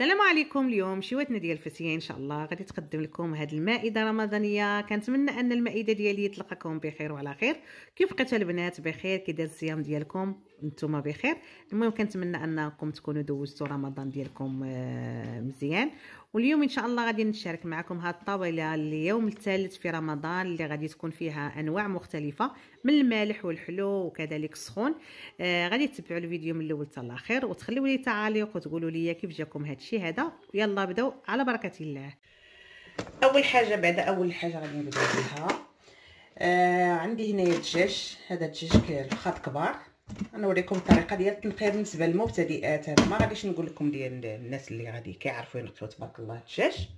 السلام عليكم اليوم شواتنا ديال الفتيان إن شاء الله. غادي تقدم لكم هذه المائدة رمضانية. كنتمنى أن المائدة ديالي تلقاكم بخير وعلى خير. كيف بقيتوا البنات؟ بخير. كي داز الصيام ديالكم؟ نتوما بخير. المهم كنتمنى أنكم تكونوا دوزتوا رمضان ديالكم آه، مزيان. واليوم إن شاء الله غادي نشارك معكم هاد الطاولة اليوم الثالث في رمضان اللي غادي تكون فيها أنواع مختلفة من المالح والحلو وكذلك السخون. آه غادي تتبعوا الفيديو من الأول حتى الآخر وتخليوا لي تعاليق وتقولوا لي كيف جاكم هاد الشيء هذا. يلا بداو على بركة الله. أول حاجة بعد أول حاجة غادي نبداو بها. آه عندي هنايا الدجاج. هذا الدجاج الخاط كبار. نوريكم الطريقة ديال التنقيه بالنسبة للمبتدئات هذا ما غاديش نقول لكم ديال الناس اللي غادي كيعرفوا ينقيو تبارك الله الدجاج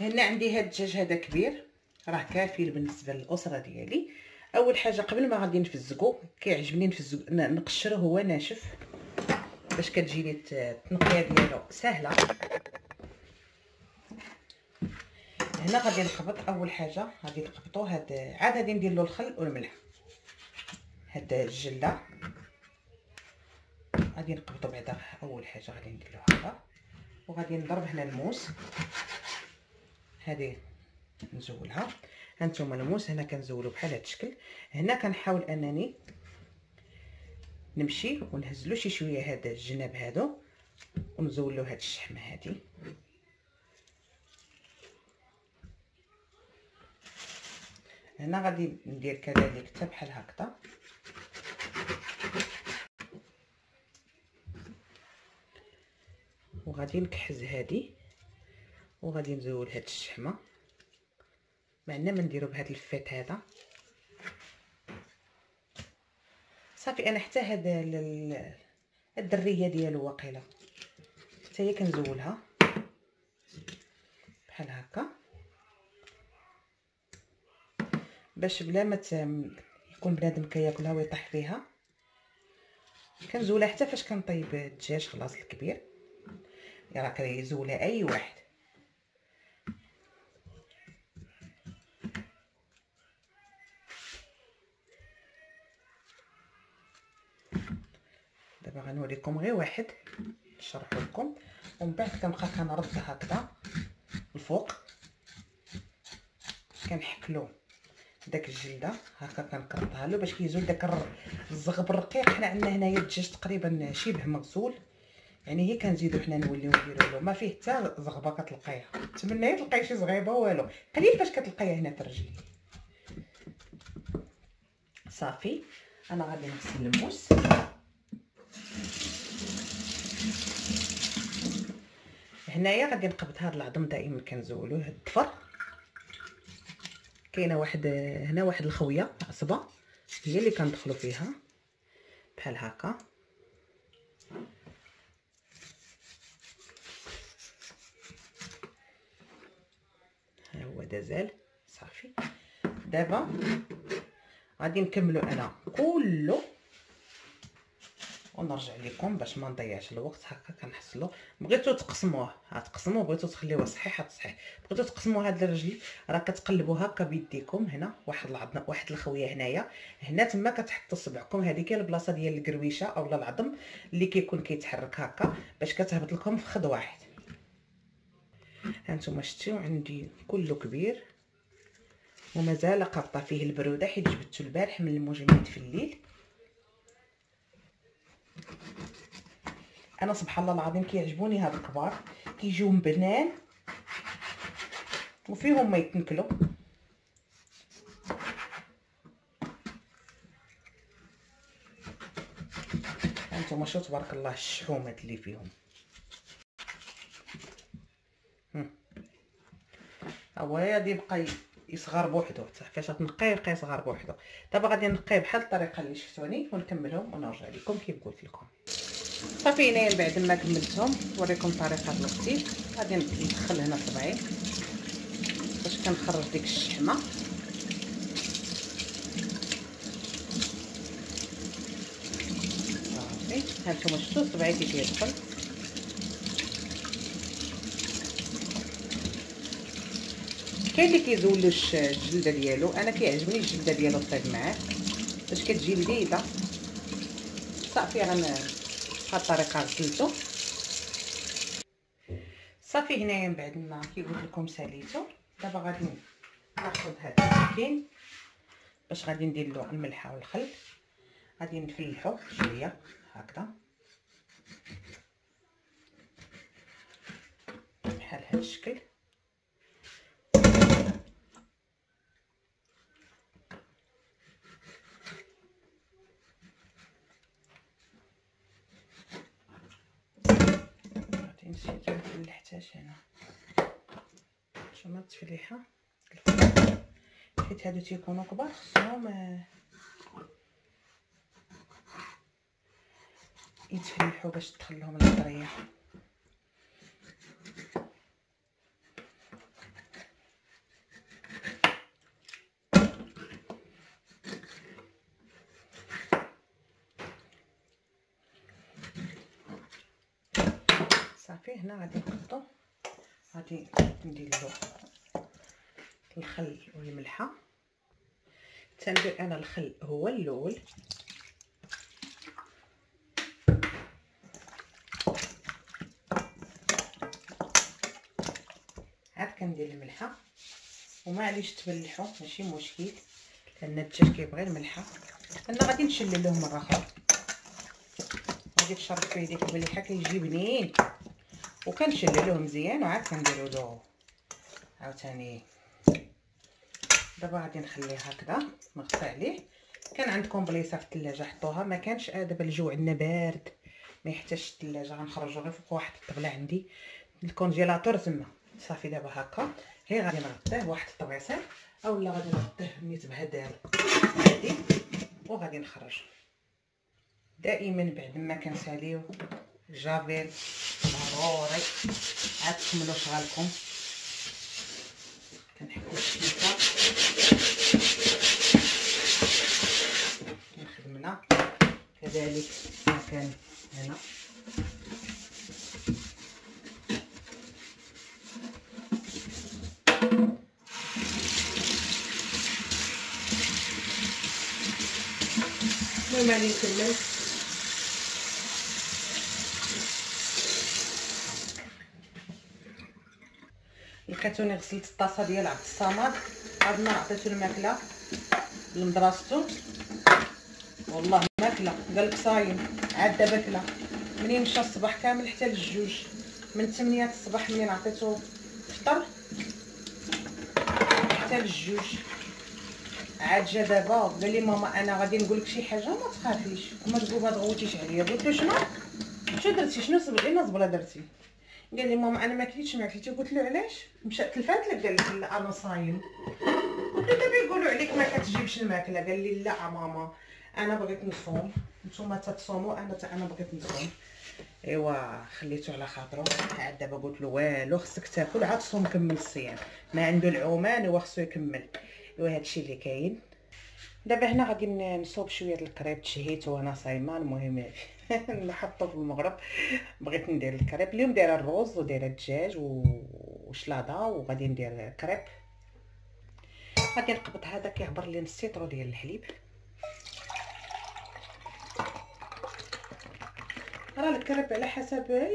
هنا عندي هاد الدجاج هذا كبير. راه كافي بالنسبة للأسرة ديالي. أول حاجة قبل ما غادي نفزقو كيعجبني نفزق نقشرو هو ناشف باش كتجيني التنقية ديالو سهلة. هنا غادي نخبط أول حاجة غادي نقبطو هاد عاد غادي ندير له الخل والملح. هاد الجلة. غادي نقبطو بعدا أول حاجة غادي ندير له هكا. وغادي نضرب هنا الموس. هذه نزولها. هانتوما الموس هنا كنزولو بحال هاد الشكل. هنا كنحاول أنني نمشي ونهز له شي شوية هاد الجناب هادو ونزول له هاد الشحمه هادي. هنا غادي ندير كذلك حتى بحال هكذا. وغادي نكحز هادي وغادي نزول هاد الشحمة. معنا ما نديرو بهاد الفيت هذا. صافي أنا حتى هاد الدرية ديالو واقيلا. حتى هي كنزولها بحال هكا. باش بلا ما يكون بنادم كياكلها ويطيح فيها. كنزولها حتى فاش كنطيب الدجاج خلاص الكبير. راه كيزولها اي واحد. دابا غنوريكم غير واحد. نشرح لكم. ومن بعد كنبقى كنرد هكذا الفوق. كنحكلو داك الجلدة. هكا كنكرطها له باش كيزول داك الزغب الرقيق. حنا عندنا هنايا الدجاج تقريبا شبه مغسول يعني هي كنزيدو حنا نوليو نديرو له ما فيه حتى زغبة كتلقايها. تمنى تلقاي شي زغيبة والو. قليل فاش كتلقايها هنا في الرجل. صافي. أنا غادي نغسل الموس. هنايا غادي نقبض هذا العظم دائما كنزولوه هاد الضفر كاينة واحد هنا واحد الخوية عصبة. هي اللي كندخلو فيها. بحال هكا. دازال صافي. دابا غادي نكملو أنا كله. ونرجع لكم باش ما نضيعش الوقت. هكا كنحصلو. بغيتو تقسموه. ها تقسموه بغيتو تخليوه صحيح صحيح. بغيتو تقسموه هاد الرجل. راه كتقلبوا هكا بيديكم هنا واحد العظم واحد الخوية هنايا. هنا تما كتحطوا صبعكم هذيك هي البلاصه ديال القرويشة أولا العظم اللي كيكون كيتحرك هكا باش كتهبط لكم في خد واحد. هانتوما شتيو عندي كله كبير ومازال قابطة فيه البرودة حيت جبدتو البارح من المجمد في الليل. أنا سبحان الله العظيم كيعجبوني هاد الكبار كيجيو مبنان وفيهم ما يتنكلوا. أنتم شوفوا تبارك الله الشحومات اللي فيهم. هو غادي يبقى يصغر بوحدو فاش تنقيه يبقى يصغر بوحدو. دابا غادي نقيه بحال الطريقة اللي شفتوني ونكملهم ونرجع لكم كيف قلت لكم. صافي هنايا بعد ما كملتهم نوريكم طريقة الوقتي. غادي ندخل هنا صبعي باش كنخرج ديك الشحمة. صافي هانتوما شفتوا صبعي كي كيدخل. كاين اللي كيزولوش الجلدة ديالو؟ أنا كيعجبني الجلدة ديالو طيب معاه باش كتجي لذيذه صافي غن بهاد الطريقة غسلتو. صافي هنايا من بعد ما كي قلت لكم ساليتو. دابا غادي ناخذ هذا السكين. باش غادي ندير له الملحة والخل. غادي نفلحو شوية هكذا. بحال هذا الشكل. نفلحتهاش هنا. شوما التفليحه حيت هادو تيكونوا كبار خصهم يتفلحوا باش تدخل لهم صافي هنا غادي نحطو غادي ندير له الخل والملحة. تندير أنا الخل هو الأول. عاد كندير الملحة. ومعليش تبلحوا ماشي مشكل لأن الدجاج كيبغي الملحة. أنا غادي نشللوه مرة أخرى. غادي تشرب فيه ديك المليحه كيجي بنين. وكنشللوه مزيان وعاد كنديرو له عاوتاني. دابا غادي نخليه هكذا نغطي عليه. كان عندكم بليصه في الثلاجة حطوها ما كانش دابا الجو عندنا بارد. ما يحتاجش الثلاجة غنخرجو غير فوق واحد الطبلة عندي. الكونجيلاتور تما صافي دابا هكا. هي غادي نغطيه بواحد الطبيصير اولا غادي نغطيه نيت بهدال عادي. وغادي نخرج. دائما بعد ما كنساليو الجافيل ضروري عاد تكملوا شغالكم. كنحكو الشيكه كنخدمنا كذلك ما كان هنا. المهم غادي نكمل. لقيتوني غسلت الطاسه ديال عبد الصمد هاد النهار عطيتو الماكله لمدرستو والله ماكله قال لك صايم عاد دابا كلا منين مشى الصباح كامل حتى للجوج من 8 الصباح منين عطيتو فطر حتى للجوج عاد جا دابا قال لي ماما أنا غادي نقول لك شي حاجة ما تخافيش وما تقول ما تغوتيش عليا قلت له شنو شنو درتي شنو صبغينا زبله درتي قال لي ماما أنا ما كليتش ما قلت له علاش؟ مشى تلفات لك قال لك لا أنا صايم. قلت له دابا يقولوا عليك ما كتجيبش الماكلة. قال لي لا ماما أنا بغيت نصوم. نتوما تتصوموا أنا تا أنا بغيت نصوم. إيوا خليته على خاطرو عاد دابا قلت له والو خصك تاكل عاد صوم كمل الصيام. ما عنده العومان هو خصو يكمل. إيوا هادشي اللي كاين. دابا هنا غادي نصوب شوية الكريب تشهيت وأنا صايمة المهم نحطو في المغرب. بغيت ندير الكريب. اليوم دايرة الرز ودايرة الدجاج وشلاضة وغادي ندير كريب. غادي نقبض هذا كيهبر لي نص سيطرو ديال الحليب. راه الكريب على حسب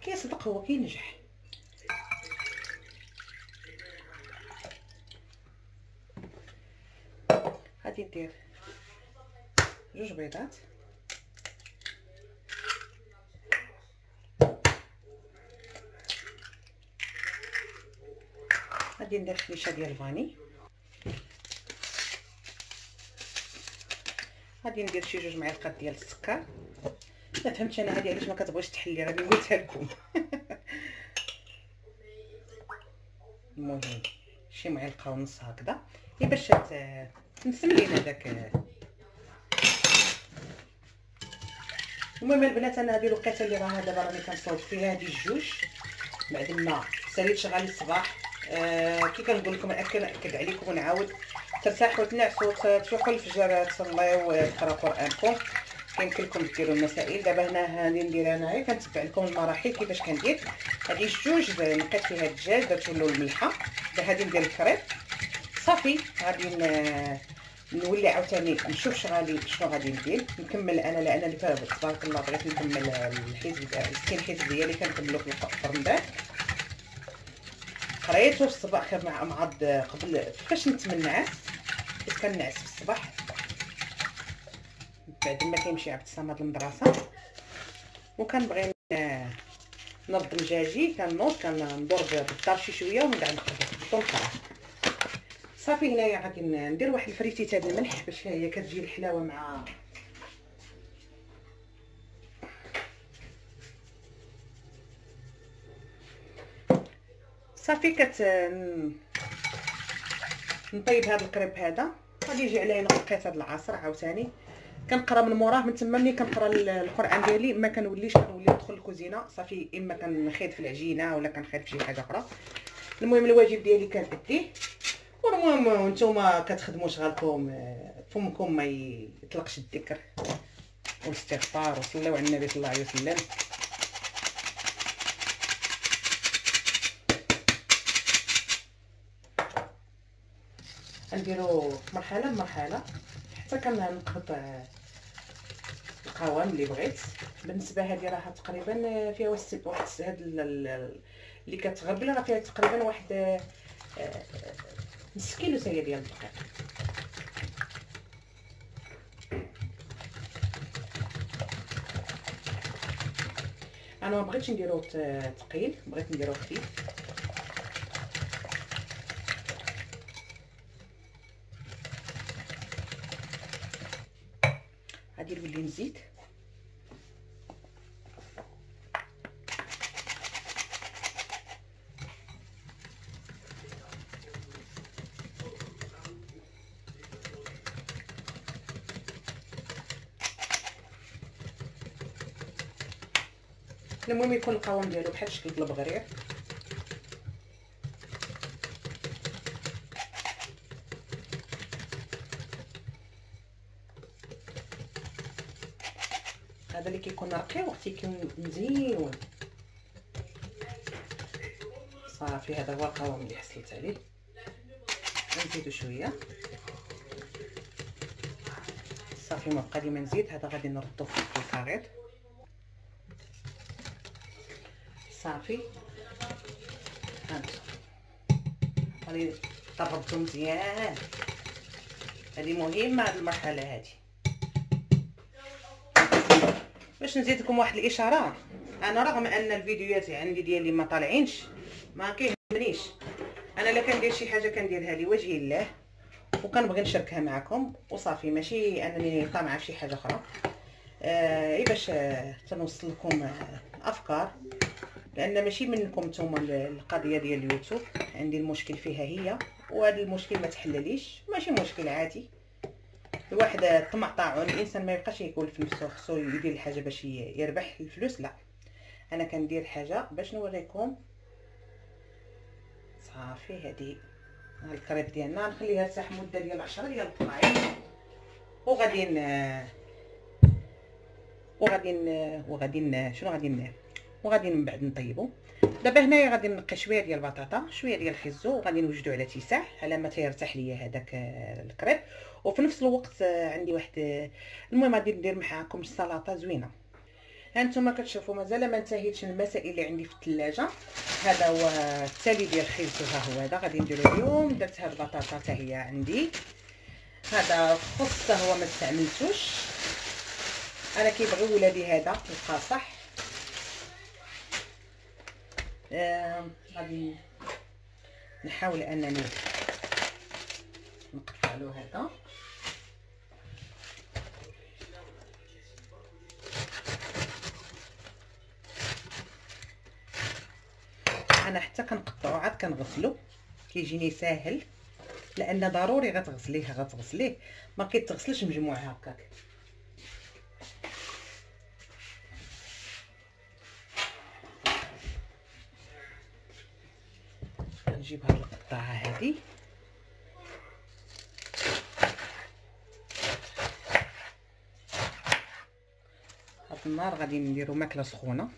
كيصدق هو كينجح. غادي ندير جوج بيضات. غادي ندير خميشة ديال الفاني. غادي ندير شي جوج معالق ديال السكر. ما فهمتش أنا هذه علاش ما كتبغيش تحلي غادي قلتها لكم. المهم شي معلقة ونص هكذا. غير باش نسم لينا داك المهم البنات أنا هذه الوقيتة اللي راه دابا راني كنصوب فيها هذه الجوج. بعد ما ساليت شغالي الصباح آه كي كنقول لكم ناكد عليكم ونعاود. ترتاحوا تنعسوا تفيقوا الفجر تصليو وتقراو قرآنكم. كيمكن لكم ديروا المسائل. دابا هنا هاني ندير انايا كنتبع لكم المراحل كيفاش كندير. هذه الجوج نقيت فيها الدجاج درت له الملحة. هذه ندير الكريب صافي. غادي نولي عاوتاني نشوف شغالي شنو غادي ندير. نكمل أنا لانني تبارك الله بغيت نكمل الحزب السكين حزب ديالي كنكملو في الرمضان قريته في الصباح مع معض قبل فاش نتمنعس كنت كنعس في الصباح؟ بعد ما كيمشي عبد الصمد للمدرسة. وكنبغي نرد مجاجي كنوض كندور بالدار شي شوية ومن بعد نقلب الطنطره صافي هنايا غادي ندير واحد الفريتيت هاد الملح باش هي كتجي الحلاوة مع صافي كت نطيب هذا القريب هذا. غادي يجي عليه نقيت هذا العصر عاوتاني. كنقرا من موراه من تما ملي كنقرا القرآن ديالي ما كنوليش كنولي ندخل الكوزينة. صافي إما كنخيط في العجينة ولا كنخيط في شي حاجة أخرى. المهم الواجب ديالي كنأديه والمهم نتوما كتخدموا شغالكم فمكم ما يطلقش الذكر. والاستغفار وصلوا على النبي صلى الله عليه وسلم. نديرو مرحلة مرحله حتى كنقطع القوام اللي بغيت. بالنسبة هذه راه تقريبا فيها واحد واحد هاد اللي كتغربل راه فيها تقريبا واحد آه، نص كيلو سايه ديال الدقيق أنا ما بغيتش نديرو ثقيل بغيت نديرو خفيف. نزيد المهم يكون القوام ديالو بحال شكل البغرير هذا رقيق وقت يكون مزيون صافي هذا هو القوام اللي حصلت عليه. نزيدو شوية. صافي ما بقى لي ما نزيد. هذا غادي نردو في الخليط صافي. هانتو غادي طربتو مزيان. هذه مهمة هذه المرحلة هذه باش نزيد لكم واحد الإشارة. أنا رغم أن الفيديوهات عندي ديالي ما طالعينش ما كيهمنيش. أنا الا كندير شي حاجة كنديرها لوجه الله وكنبغي نشاركها معكم. وصافي ماشي أنني طامعه شي حاجة أخرى. آه باش آه تنوصل لكم آه أفكار. لأن ماشي منكم نتوما القضية ديال اليوتيوب. عندي المشكل فيها هي وهذا المشكل ما تحلليش ماشي مشكل عادي. الواحد الطمع طاعون الإنسان ما يبقاش يقول في نفسه خصو يدير الحاجة باش يربح الفلوس لا. أنا كندير حاجة باش نوريكم. صافي هذه الكريب ديالنا. نخليها تحت مدة ديال 10 ديال الدقائق وغادي وغادي وغادي شنو غادي وغادي من بعد نطيبو. دابا هنايا غادي نقي شوية ديال البطاطا شوية ديال الخيزو وغادي نوجدو على اتساع على ما تيرتاح ليا هذاك الكريب وفي نفس الوقت عندي واحد المهم غادي ندير معاكم السلطة زوينة. هانتوما كتشوفوا مازال ما انتهيتش المسائل اللي عندي في الثلاجة. هذا هو التالي ديال الخيزو ها هو هذا. غادي نديرو اليوم. درت هاد البطاطا حتى هي عندي. هذا خص هو ما استعملتوش. أنا كيبغيو ولادي هذا يبقى صح غادي نحاول أنني نقطع له هذا. أنا حتى كنقطعو عاد كنغسلو. كيجيني ساهل لأن ضروري غتغسليه غتغسليه. ما كيتغسلش مجموع هكاك. نجيب هاد القطعة هادي. هاد النار غادي نديرو ماكلة سخونة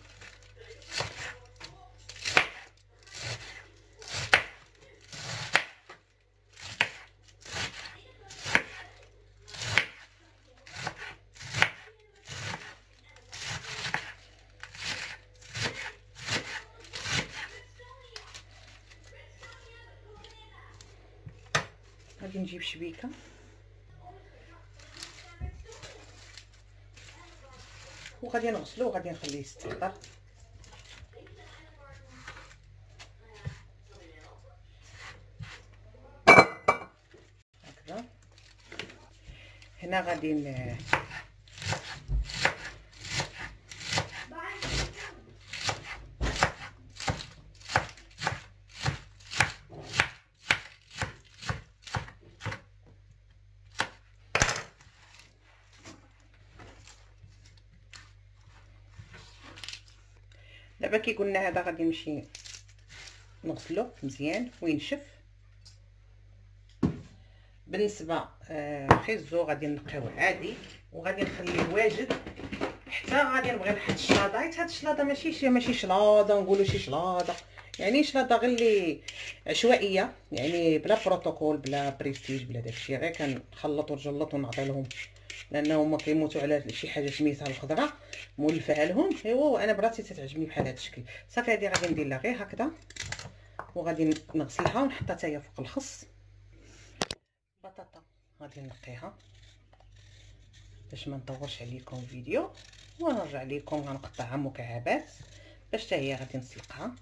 غادي نجيب شبيكه وغادي نغسلو وغادي نخليه يستحضر هكذا هنا غادي دابا كي قلنا هذا غادي نمشي نغسلو مزيان وينشف. بالنسبة آه خيزو غادي نقيو عادي وغادي نخليه واجد حتى غادي نبغي نحط الشلاضه حيت هاد الشلاضة ماشي شي ماشي شلاضة نقولوا شي شلاضة. يعني شلاضة غير اللي عشوائية يعني بلا بروتوكول بلا بريستيج بلا داكشي. غير كنخلط ونخلط ونعطي لهم لانهم كيموتوا على شي حاجة سميتها الخضرة مولفة لهم. ايوا وأنا براسي تتعجبني بحال هذا الشكل. صافي هذه غادي ندير لها غير هكذا. وغادي نغسلها ونحطها حتى هي فوق الخص. بطاطا غادي نقيها باش ما نطولش عليكم فيديو ونرجع لكم غنقطعها مكعبات. باش حتى هي غادي نسلقها.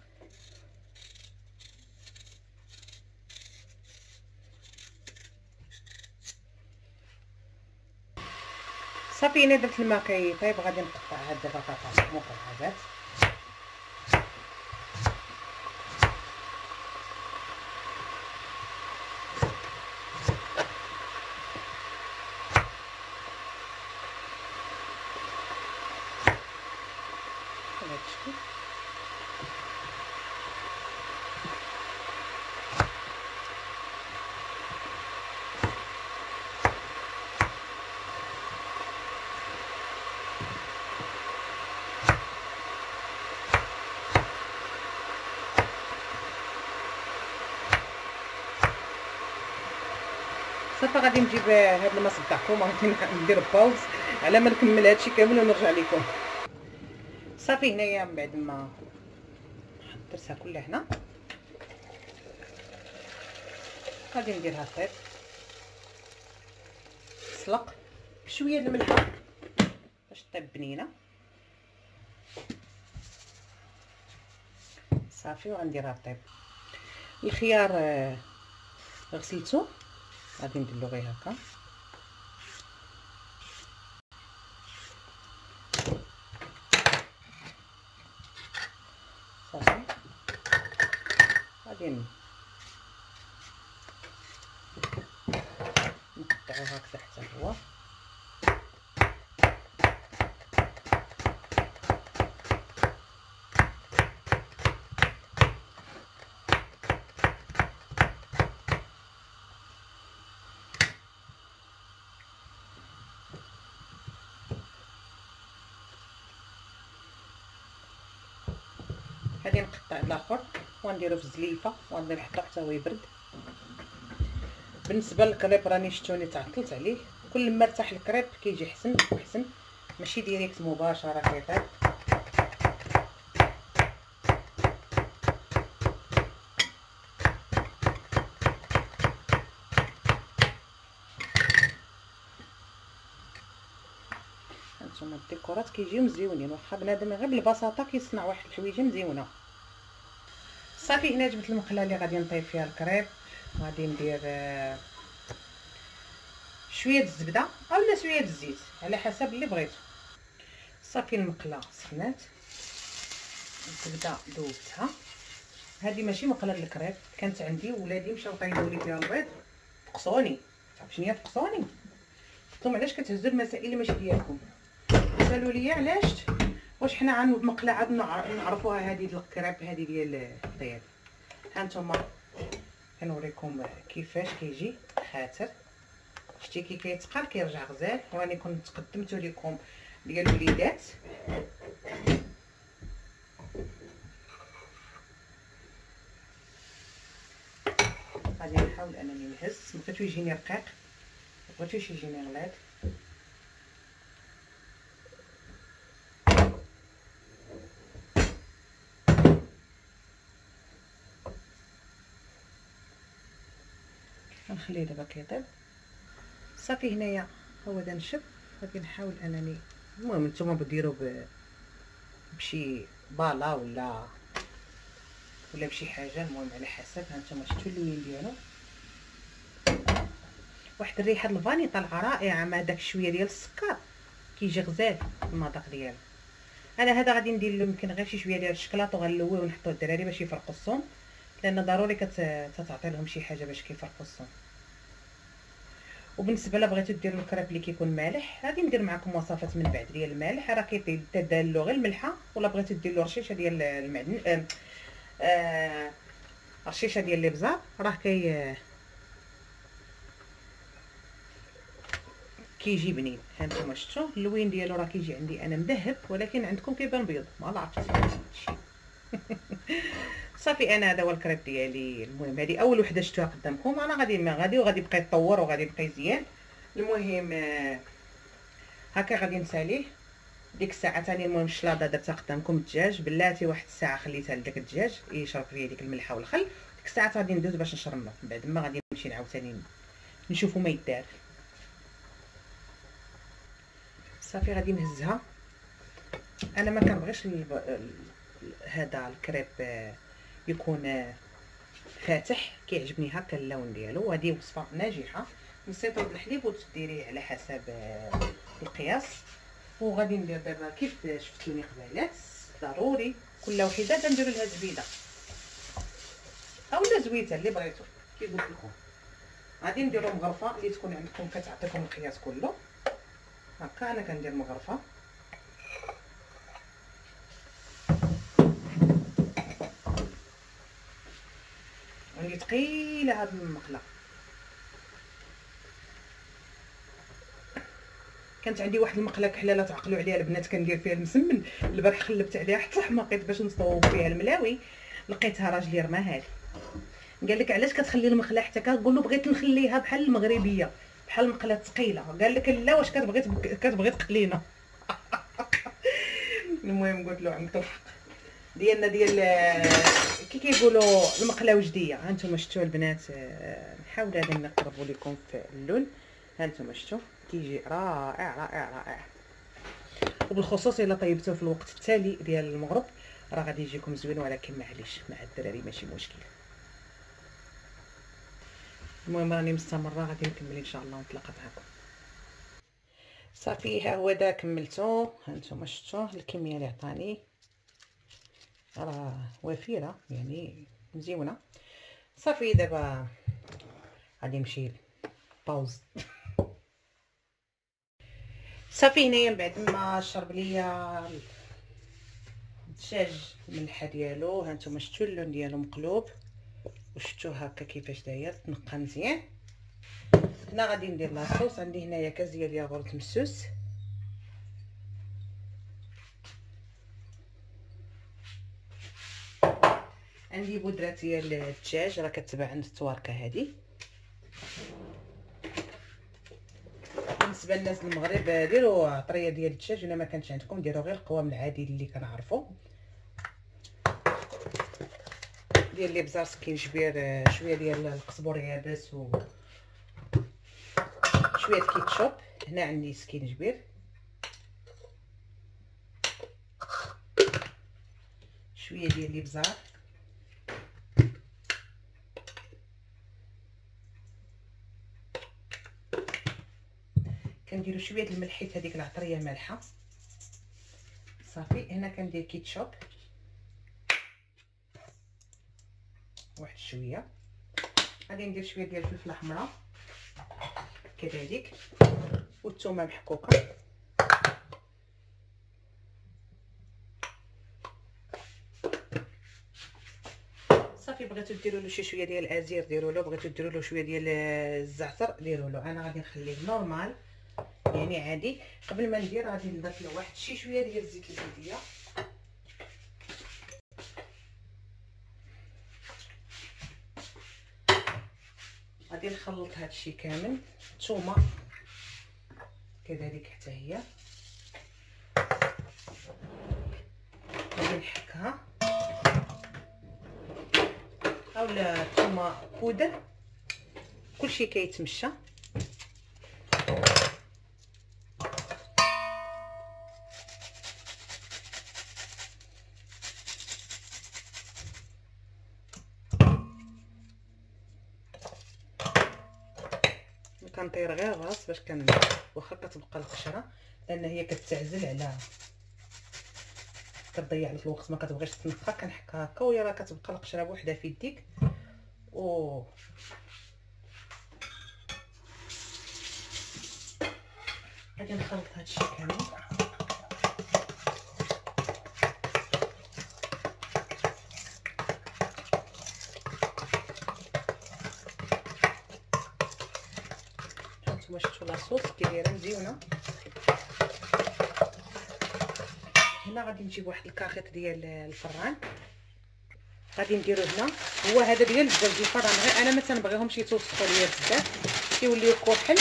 صافي أنا درت الماء كيطيب غادي نقطع هاد البطاطا مكعبات صافي غادي نجيب هاد الماس تاعكم غادي ندير باوز على ما نكمل هادشي كامل ونرجع لكم صافي هنايا من بعد ما درتها كلها هنا. غادي نديرها طيب. سلق. بشوية الملحة. باش طيب بنينة. صافي وغنديرها طيب. الخيار آه، غسلته غادي نديرلو غير هكا صافي غادي نقطعو هكذا حتى هو غادي نقطع الآخر ونديرو في الزليفة وغادي نحطو حتى هو يبرد. بالنسبة للكريب راني شتوني تعطلت عليه. كل ما ارتاح الكريب كيجي حسن وحسن ماشي direct مباشرة كيطيب هانتوما الديكورات كيجيو مزيونين واخا بنادم غير بالبساطه كيصنع واحد الحويجه مزيونة. صافي هنا جبت المقله اللي غادي نطيب فيها الكريب غادي ندير آه، شوية الزبده اولا شوية الزيت على حسب اللي بغيتو. صافي المقله سخنات الزبده ذوبتها هذه ماشي مقله الكريب كانت عندي ولادي مشاو طيبوا لي فيها البيض. فقصوني تعرف شنو هي فقصوني قلت لهم علاش كتهزوا المسائل اللي ماشي ديالكم؟ سالوا لي علاش؟ واش حنا عن مقله عاد نعرفوها هذه ديال الكريب هذه ديال الطياب. ها نتوما كنوريكم كيفاش كيجي خاتر شتي كي كيتقال كيرجع غزال. راني كنت قدمته لكم ديال الوليدات. غادي نحاول أنني نهز. مبغيتو يجيني رقيق مبغيتوش يجيني غليظ كنخليه دابا كيطيب. صافي هنايا هو دا نشف نحاول أنني المهم نتوما بديروا ب... بشي بالا ولا ولا بشي حاجة المهم على حسب. هانتوما شفتوا اللوين ديالو. واحد الريحة ال vanille طالعه رائعه مع داك شوية ديال السكر كيجي غزال المذاق ديالو. أنا هذا غادي ندير له يمكن غير شي شوية ديال الشكلاط وغنلويه ونحطوه الدراري باش يفرقوا الصوم لأن ضروري كتعطي لهم شي حاجة باش كيفرقوا الصوم. وبالنسبة لا بغيتو ديروا الكريب اللي كيكون مالح غادي ندير معكم وصفات من بعد ديال المالح. راه كيتدار له غير الملحة ولا بغيتو دير له رشيشة ديال المعدنوس آه رشيشة ديال الابزار راه كي كيجي بنين هانتوما شفتوا اللوين ديالو راه كيجي عندي أنا مذهب ولكن عندكم كيبان بيض. ما عرفتش. صافي أنا هذا هو الكريب ديالي المهم. هذه أول وحدة شفتوها قدامكم. أنا غادي ما غادي وغادي يبقى يتطور وغادي يبقى يزيان المهم آه، هكا غادي نساليه ديك الساعة ثاني المهم الشلاضة درتها قدامكم الدجاج. بلاتي واحد الساعة خليتها لداك الدجاج. يشرب فيا ديك الملحة والخل. ديك الساعة غادي ندوز باش نشرمو من بعد. ما غادي نمشي عاوتاني نشوفو ما يدار. صافي غادي نهزها. أنا ما كنبغيش هذا الكريب آه، يكون آه، فاتح كيعجبني هكا اللون ديالو. وهذه وصفة ناجحة. نسيطو بالحليب وتديريه على حسب آه، القياس. وغادي ندير دابا كيف شفتوني قبيلات. ضروري. كل وحده نديرو لها زبيده أولا زويته اللي بغيتو. كي قلت لكم. غادي نديرو مغرفة اللي تكون عندكم كتعطيكم القياس كله. هكا أنا كندير مغرفة. ثقيله هاد المقله كانت عندي واحد المقله كحلاله تعقلوا عليها البنات كندير فيها المسمن. البارح خلبت عليها حتى حماقيت باش نصوب فيها الملاوي. لقيتها راجلي رماها لي. قال لك علاش كتخلي المقله حتى كنقول له بغيت نخليها بحال المغربية بحال المقله ثقيلة. قال لك لا واش كتبغي كتبغي تقلينا؟ المهم قلت له عندك الحق. ديالنا ديال كي كيقولوا المقله وجدية. ها أنتم شفتوا البنات نحاول هذا نقربوا لكم في اللون. ها أنتم شفتوا؟ كيجي رائع رائع رائع. وبالخصوص إلا طيبتوه في الوقت التالي ديال المغرب راه غادي يجيكم زوين. ولكن معليش مع الدراري ماشي مشكل. المهم راني مستمرة. غادي نكمل إن شاء الله ونتلاقى معكم. صافي ها هو دا كملتو. ها نتوما شفتوا الكميه اللي عطاني. راه وفيرة يعني مزيونه صافي دابا غادي نمشي باوز صافي هنايا من بعد ما شرب ليا الدجاج الملحه ديالو. هانتوما شفتوا اللون ديالو مقلوب. وشفتوا هكا كيفاش داير تنقى مزيان. هنا غادي ندير لاصوص عندي هنايا كاس ديال ياغورت مسوس عندي بودرة ديال الدجاج راه كتباع عند التواركة هذه. بالنسبة للناس المغرب ديروا عطرية ديال الدجاج إلا ما كانش عندكم ديروا غير القوام العادي اللي كنعرفوا ديال لي سكينجبير شوية ديال القزبر يابس و شوية كيتشوب. هنا عندي سكينجبير شوية ديال لي كنديروا شوية الملح حيت هذيك العطرية مالحة. صافي هنا كندير كيتشوب. واحد شوية. غادي ندير شوية ديال الفلفله حمراء كذلك والثومة محكوكة. صافي بغيتو ديروا له شي شوية ديال الأزير ديروا له بغيتو ديروا له شوية ديال الزعتر ديروا له أنا غادي نخليه نورمال يعني عادي. قبل ما ندير غادي نضيف له واحد شي شوية ديال الزيت الزيتيه غادي نخلط هادشي كامل. الثومه كذلك حتى هي. غادي نحكها. اولا الثومه بودر كلشي كيتمشى. كنطير غير الراس باش كان واخا كتبقى القشرة لأن هي كتعزل على كتضيع لك الوقت ما كتبغيش تنفخها كنحكها هكا وهي راه كتبقى القشرة بوحدها في يديك. و غادي نخلط هادشي كامل. كي دايره مزيونه هنا غادي نجيب واحد الكاخيط ديال الفران. غادي نديرو هنا. هو هذا ديال بزاف ديال الفران. غير أنا ما تنبغيهمش يتوسخوا ليا بزاف. كيوليو كحل.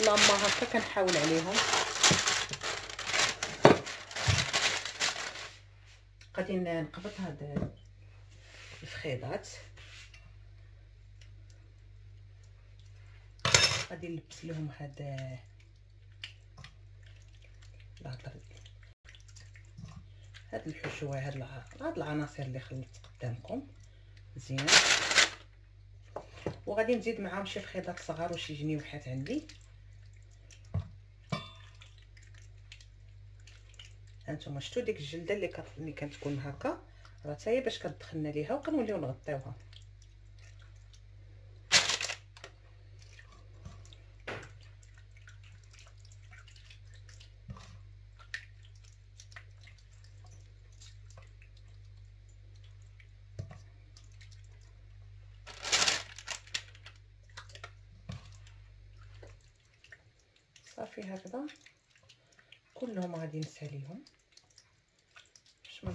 لما هكا كنحاول عليهم. غادي نقبط هاد الفخيضات غادي نلبس لهم هاد الهضر هاد الحشوه هاد هاد العناصر اللي خليت قدامكم. مزيان. وغادي نزيد معاهم شي فخيضات صغار وشي جنيوحات عندي. هانتوما شفتوا ديك الجلدة اللي كت... اللي كتكون هكا؟ راه حتى هي باش كتدخلنا ليها وكنوليو نغطيوها صافي هكذا كلهم غادي نساليهم باش ما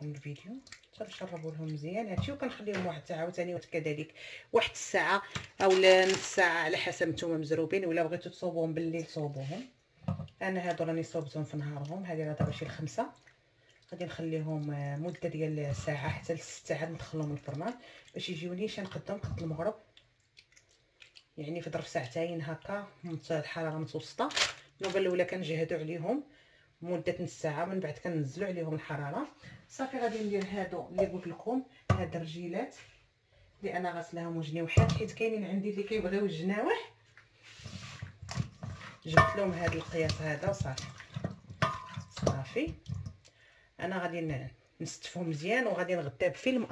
عليكم الفيديو. تنشربوا لهم مزيان. هادشي وكنخليهم واحد الساعة عاوتاني كذلك واحد الساعة اولا نص ساعة على حسب نتوما مزروبين ولا بغيتو تصوبوهم بالليل صوبوهم أنا هادو راني صوبتهم في نهارهم. هذه راه دابا شي الخمسة غادي نخليهم مدة ديال ساعة حتى لست ساعات ندخلهم الفران باش يجيوني. شي نقدهم قد المغرب. يعني في ظرف ساعتين هكا. الحراره متوسطه النوبه الأولى كنجهدوا عليهم. مدة نص ساعة من بعد كنزلوا عليهم الحرارة. صافي غادي ندير هادو اللي قلت لكم هاد الرجيلات اللي أنا غسلاهم وجنيوحات حيت كاينين عندي اللي كيبغيو الجناوح جبت لهم هاد القياس هذا وصافي صافي. أنا غادي نستفهم مزيان وغادي نغطيه بفيلم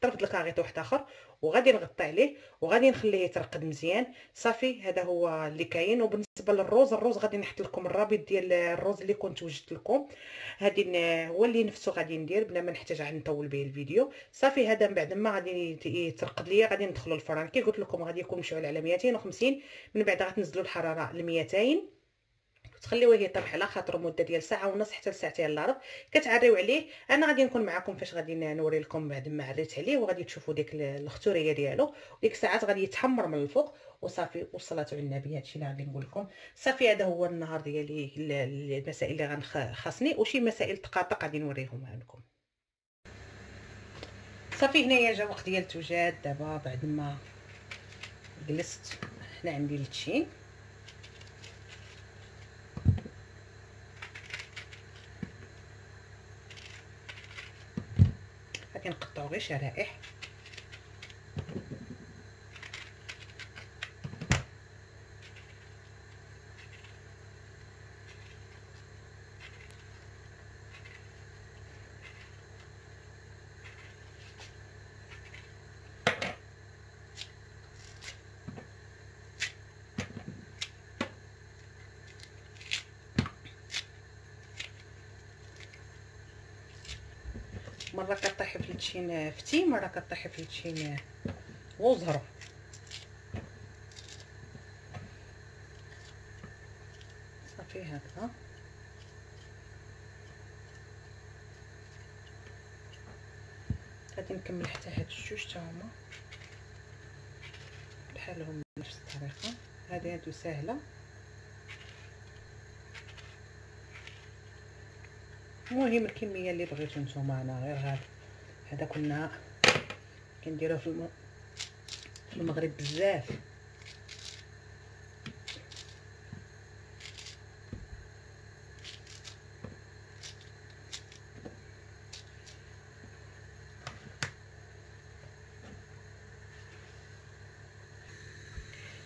طرفت الكاريط واحد آخر وغادي نغطي عليه وغادي نخليه يترقد مزيان. صافي هذا هو اللي كاين. وبالنسبة للروز الروز غادي نحط لكم الرابط ديال الروز اللي كنت وجدت لكم. هادي هو اللي نفسه غادي ندير بلا ما نحتاج نطول به الفيديو. صافي هذا من بعد ما غادي يترقد ليا غادي ندخلوا الفران كي قلت لكم غادي يكون مشعول على 250 من بعد غتنزلوا الحرارة ل 200 تخليوه يطيح على خاطر مدة ديال ساعة ونص حتى لساعتين الا ربع كتعريو عليه. أنا غادي نكون معكم فاش غادي نوري لكم بعد ما عريت عليه وغادي تشوفوا ديك الختوريه ديالو. وديك الساعات غادي يتحمر من الفوق. وصافي والصلاه على النبي هادشي اللي غادي نقول لكم. صافي هذا هو النهار ديالي المسائل اللي غنخاصني وشي مسائل دقائق غادي نوريهم لكم صافي هنايا جا وقت ديال التوجاد دابا بعد ما جلست هنا عندي التشين. كنقطعو غير شرائح. مرة كطيحي في التشين فتي مرة كطيحي في التشين وزهرة. صافي هكذا. غادي نكمل حتى هاد الجوج تا هما. بحالهم بنفس الطريقة. هذه هادو ساهلة. المهم الكمية اللي بغيتو نتوما أنا غير هذا هذا كنا كنديروه في الم... في المغرب بزاف.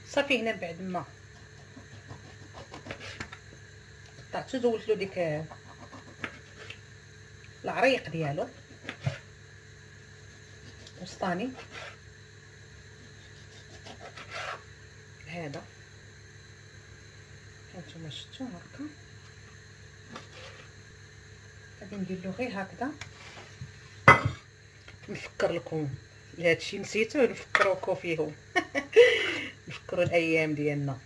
صافي هنا بعد ما قطعتو زولت له ديك العريق ديالو. وسطاني. هذا. هانتوما شفتو هكا. غادي ندير له غير هكذا. نفكر لكم. هادشي نسيتو نفكروكم فيهم. نفكروا الأيام ديالنا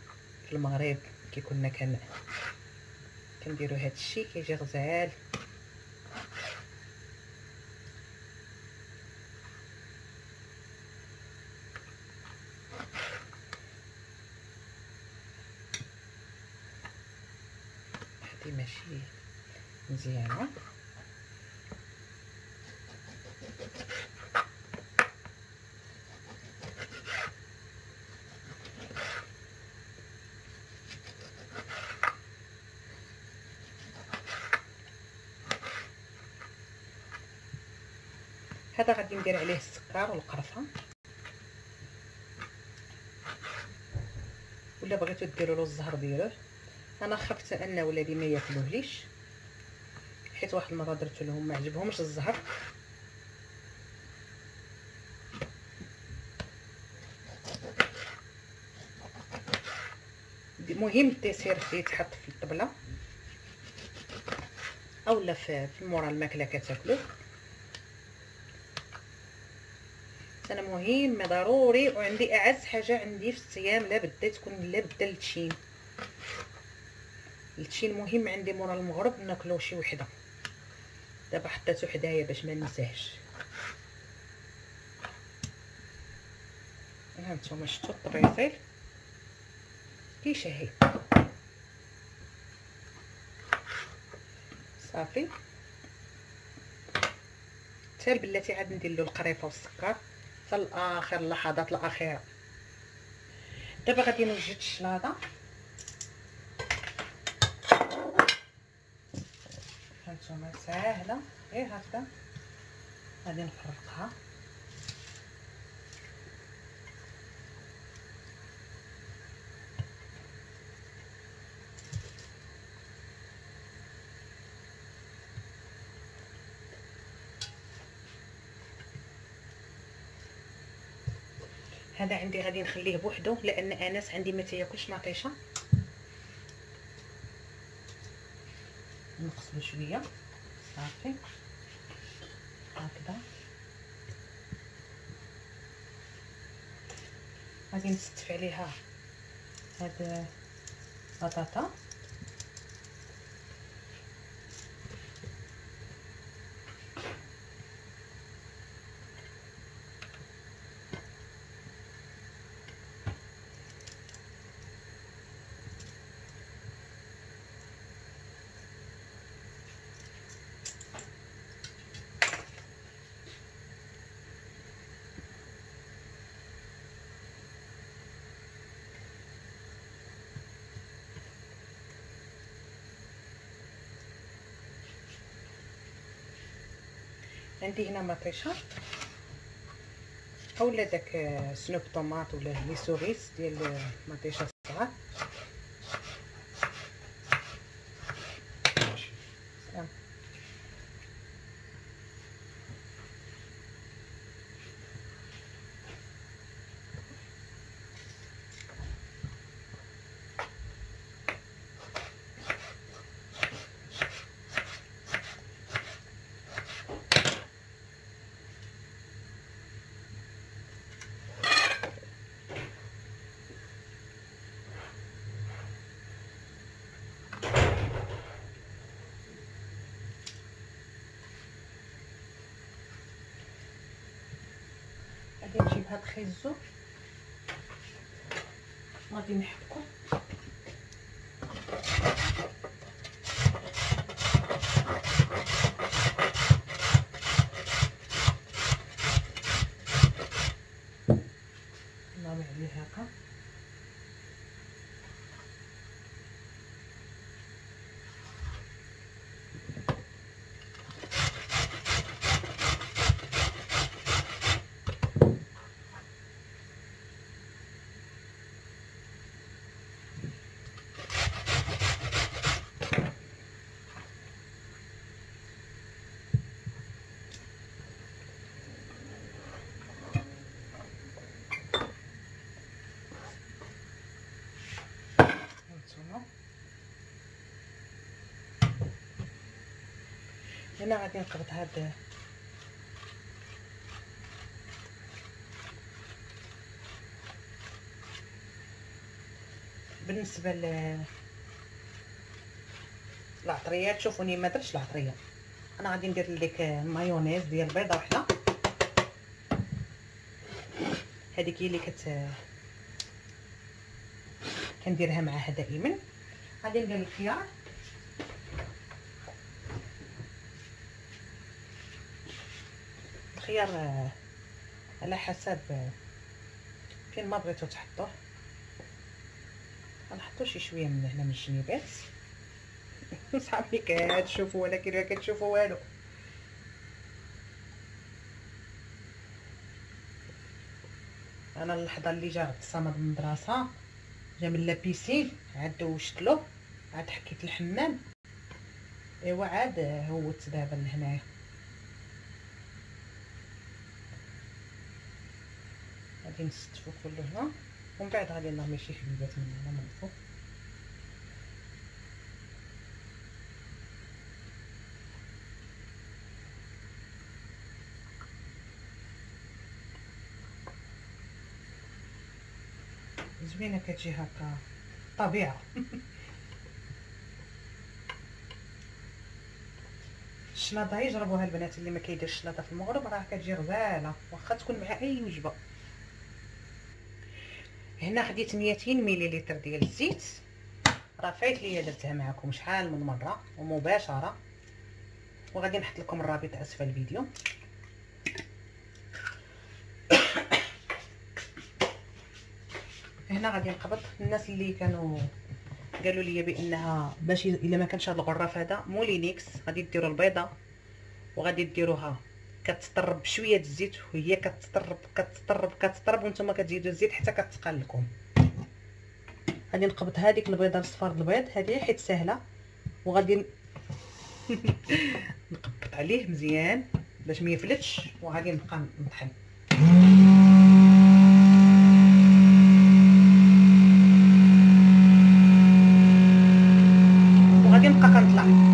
في المغرب. كي كنا كن كنديروا هادشي. كيجي غزال. ماشي مزيانه هذا غادي ندير عليه السكر والقرفة. ولا بغيتو ديروا له الزهر ديروه أنا خفت أن ولادي ما ياكلوهليش حيت واحد المرة درت لهم ما عجبهمش الزهر. مهم التيسير يتحط في الطبلة أولا في مورا الماكلة كتاكلو. أنا مهم ضروري وعندي أعز حاجة عندي في الصيام لا بدا تكون لا بدا التشين التشين مهم عندي مورا المغرب ناكلو شي وحدة. دابا حطيتو حدايا باش ما ننساهش. ها نتوما شفتوا الطبيصيل كيشهي صافي. حتى بلاتي عاد ندير له القريفة والسكر حتى لاخر اللحظات الأخيرة. دابا غادي نوجد الشلاضة. هانتوما ساهلة. غير هكذا. غادي نفرقها. هذا عندي غادي نخليه بوحدو لأن أنس عندي ما تياكلش مطيشة. شوية صافي هكذا غادي نستف عليها هاد البطاطا عندي هنا مطيشة. اولا داك سنوب طوماط ولا لي سوريس ديال مطيشة صغار غادي نجيب هاد الخيزو غادي نحكو. هنا غادي نقبض هاد بالنسبة ل العطريه تشوفوني ما درتش العطرية. أنا غادي ندير لك مايونيز ديال بيضه وحده هذيك هي اللي كت كنديرها معاها دائما غادي ندير الخيار. الخيار على حسب فين ما بغيتو تحطوه غنحطو شي شوية من هنا من الجنيبات. صحابي كتشوفوا ولكن ما كتشوفوا والو. أنا اللحظة اللي جا الصمد من المدرسة جا من لابيسين عاد دوشت له عاد حكيت الحمام إيوا عاد هوت دابا لهنايا. غادي نستفو كله هنا ومن بعد غادي نرمي شي حبيبات من هنا من الفوق زوينة كتجي هكا طبيعة. الشلاضه يجربوها البنات اللي ما كيديرش الشلاضه في المغرب راه كتجي غزالة واخا تكون مع أي وجبه هنا خديت 200 مليلتر ديال الزيت. فايت ليا درتها معكم شحال من مرة ومباشرة. وغادي نحط لكم الرابط أسفل الفيديو. هنا غادي نقبض. الناس اللي كانوا قالوا لي بأنها باش إلا ما كانش هذا الغراف هذا Moulinex. غادي ديروا البيضة وغادي ديروها كتطرب بشويه الزيت وهي كتطرب كتطرب كتطرب وأنتم كتزيدوا الزيت حتى كتتقال لكم غادي نقبض هذيك البيضة الصفار البيض هذه حيت سهلة. وغادي نقبط عليه مزيان باش ما يفلتش وغادي نبقى نطحن وغادي نبقى كنطلع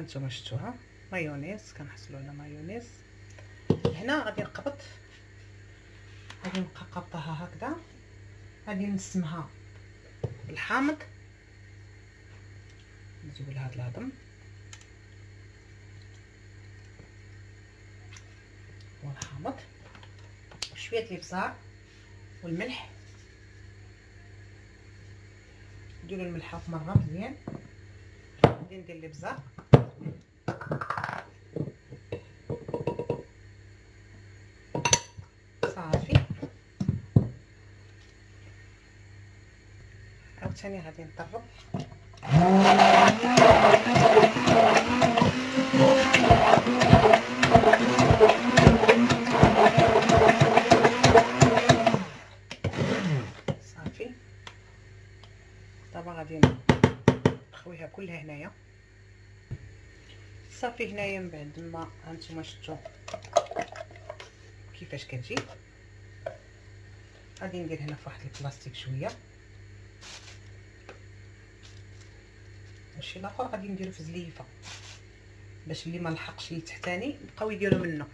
هانتوما شفتوها مايونيز كنحصلوا على مايونيز. هنا غادي نقبط غادي نبقى قابطاها هكذا. غادي نسمها الحامض نزول هاد العظم والحامض. وشويه الابزار والملح. نديرو الملحه في مرة مزيان. غادي ندير الابزار صافي. عاوتاني غادي نطرب صافي دابا غادي نخويها كلها هنايا صافي هنايا من بعد ما هانتوما شفتوا كيفاش كتجي غادي ندير هنا في واحد البلاستيك شوية. وشي الآخر غادي نديرو في زليفة. باش اللي ما لحقش التحتاني بقاو يديروا منه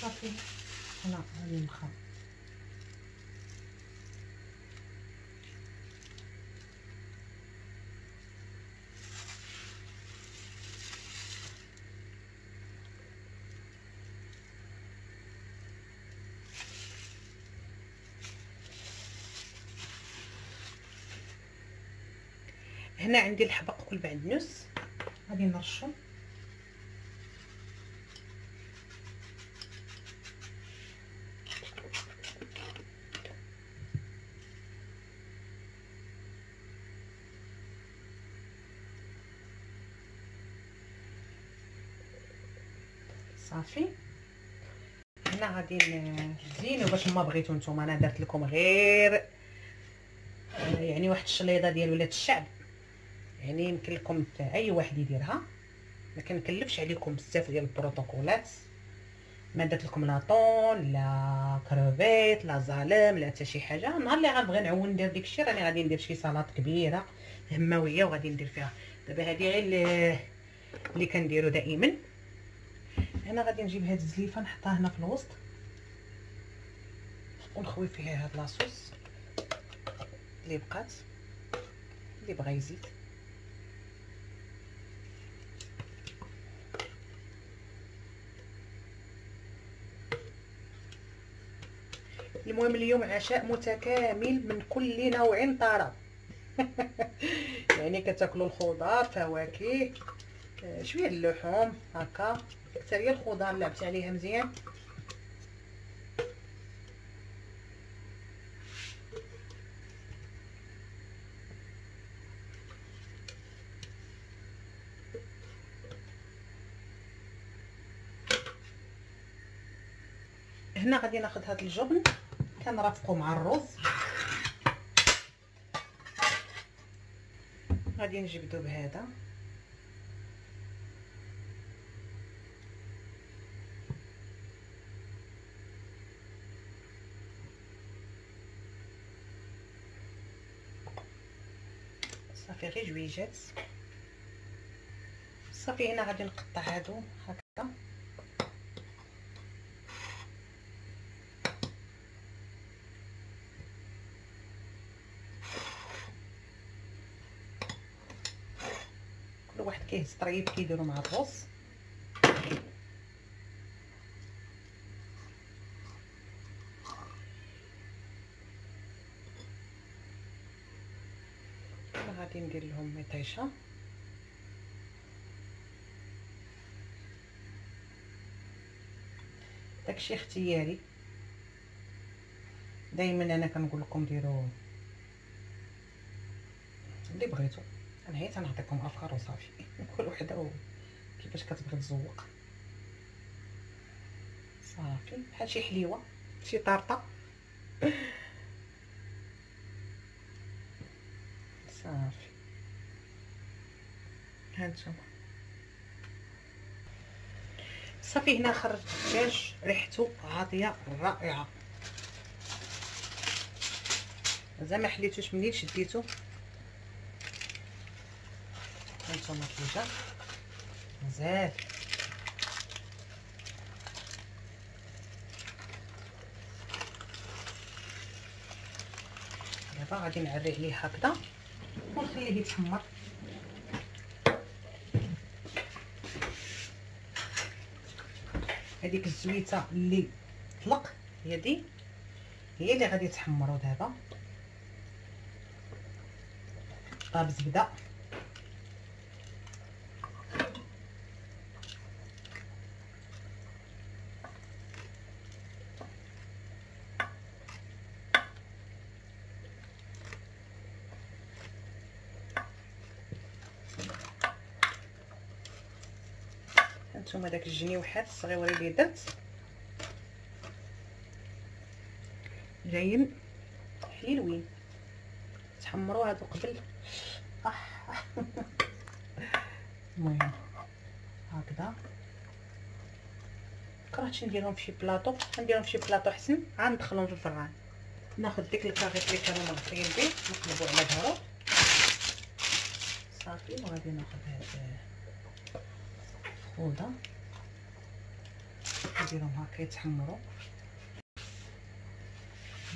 صافي هنا غادي نخرج هنا عندي الحبق والبعدنوس غادي نرشو صافي غادي نزينو باش ما بغيتو نتوما أنا درت لكم غير يعني واحد الشليضه ديال ولاد الشعب. يعني يمكن لكم أي واحد يديرها. ما كنكلفش عليكم بزاف ديال البروتوكولات. ما درت لكم لا طون لا كروفيت لا زالم لا حتى شي حاجة. نهار اللي غنبغي نعاود ندير ديكشي راني غادي ندير شي سلطة كبيرة هماوية وغادي ندير فيها. دابا هذه غير اللي كنديرو دائما. أنا غادي نجيب هاد الزليفة نحطها هنا في الوسط. ونخوي فيها هاد لاصوص اللي بقات اللي بغى يزيد. المهم اليوم عشاء متكامل من كل نوع طرب. يعني كتاكلوا الخضار فواكه آه، شوية اللحوم هكا. هي الخضار لعبت عليها مزيان. هنا غادي ناخذ هذا الجبن كنرافقو مع الرز. غادي نجبدو بهذا صافي غير جويجات. صافي هنا غادي نقطع هادو هكا كل واحد كيهز طريب كيديرو مع الرز غادي ندير لهم مطيشه داكشي اختياري. دائما أنا كنقول لكم ديروا اللي بغيتو. أنا هي تنعطيكم افكار وصافي كل وحده كيفاش كتبغي تزوق. صافي. بحال شي حليوة شي طارطة. صافي. هانتوما صافي هنا خرجت الدجاج ريحته عاطيه رائعة. مازال ما حليتوش منين شديتو؟ هانتوما كيجا مزال دابا غادي نعري عليه هكذا ونخليه يتحمر هذيك الزويته اللي طلق هي دي هي اللي غادي تحمروا دابا طاب زبده هانتوما داك الجنيوحات الصغيورين اللي درت جايين. حلوين. تحمروا هادو قبل. اح المهم. هكذا. كرهتش نديرهم فشي بلاطو. نديرهم فشي بلاطو حسن. عاد ندخلهم في الفران. ناخذ ديك الكاغيط اللي كانوا مغطيين به. نقلبو على ظهرو صافي. وغادي ناخذ هاد الخوذه نديرهم هكا يتحمروا.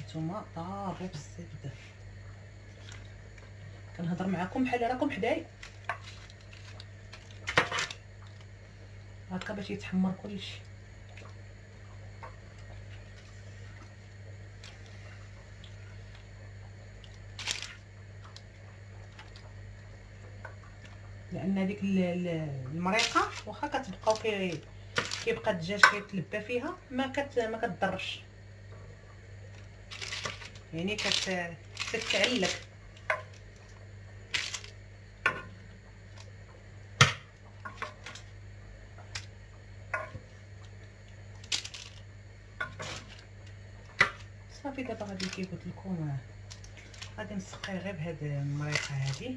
نتوما طابوا بالزبده كنهضر معكم بحال راكم حدايا هكا باش يتحمر كلشي. لأن ديك المريقة واخا كتبقاو كي كيبقى الدجاج كيتلبى فيها ما كت ما كتضرش. يعني كت كتعلق. صافي دابا غادي كي قلت لكم غادي نسقي غير بهاد المريقة هذه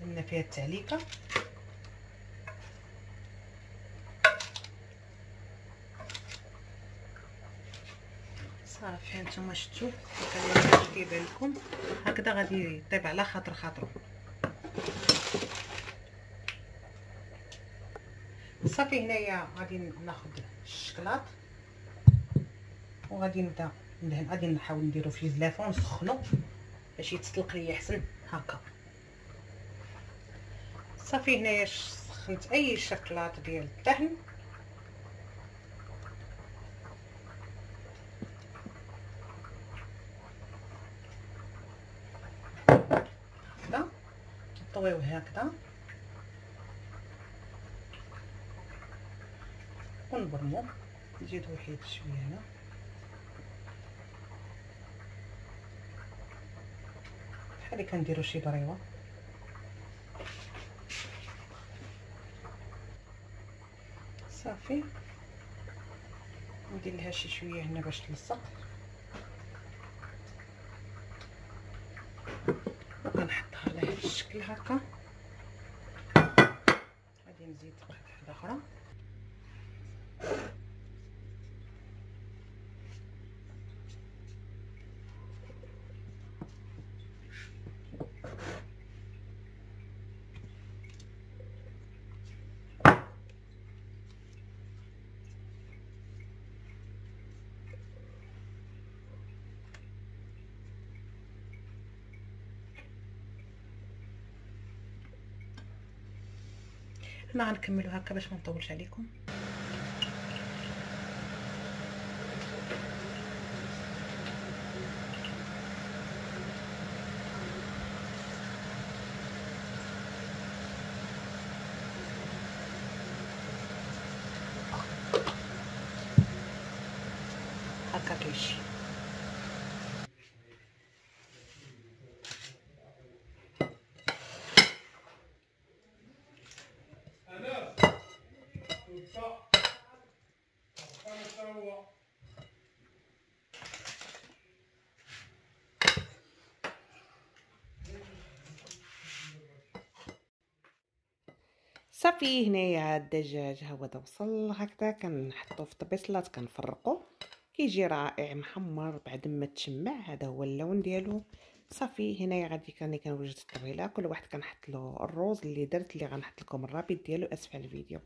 لأن فيها التعليقة. هانتوما شفتوا كيبان لكم. هكذا غادي يطيب على خاطر خاطرو. صافي هنايا غادي ناخذ الشكلاط. وغادي نبدا ندهن غادي نحاول نديرو في الزلافه ونسخنو باش يتسلق ليا احسن هكا. صافي هنايا سخنت أي شكلاط ديال الدهن هكذا نطويوه هكذا ونبرمو نزيد وحيد شوية هنا. بحال كنديرو شي بريوه صافي. ندير لها شي شوية هنا باش تلصق وكنحطها على هذا الشكل هكا غادي نزيد واحدة أخرى. حنا غنكملو هكا باش ما نطولش عليكم هكا كيمشي صافي هنايا الدجاج ها هو وصل هكذا كنحطو في طبيصلات كنفرقو. كيجي رائع محمر بعد ما تشمع هذا هو اللون ديالو. صافي هنايا غادي كاني كنوجد الطويله كل واحد كنحط له الروز اللي درت اللي غنحط لكم الرابط ديالو أسفل الفيديو.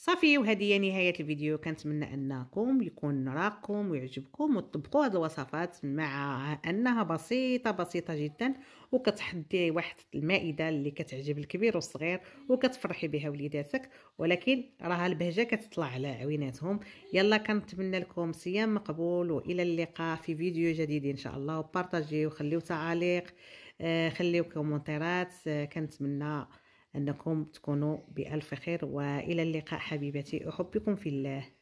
صافي وهذه هي نهاية الفيديو. كنتمنى أنكم يكون راكم ويعجبكم وتطبقوا هذه الوصفات مع أنها بسيطة بسيطة جدا وكتحدي واحد المائدة اللي كتعجب الكبير والصغير وكتفرحي بها وليداتك. ولكن راها البهجة كتطلع على عويناتهم. يلا كنتمنى لكم صيام مقبول وإلى اللقاء في فيديو جديد إن شاء الله. وبارطاجيو وخليو تعاليق آه خليو كومنتيرات. آه كنتمنى أنكم تكونوا بألف خير وإلى اللقاء حبيبتي. أحبكم في الله.